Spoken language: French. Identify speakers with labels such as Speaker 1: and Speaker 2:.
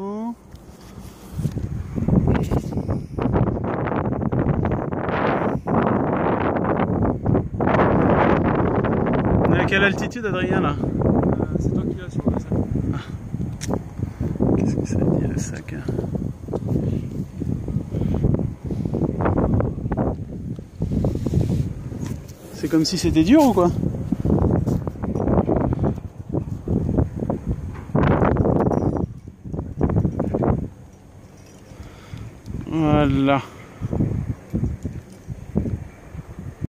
Speaker 1: On est à quelle altitude Adrien là
Speaker 2: Euh, c'est toi qui l'as sur le sac.
Speaker 1: Qu'est-ce que ça dit le sac hein C'est comme si c'était dur ou quoi Hola.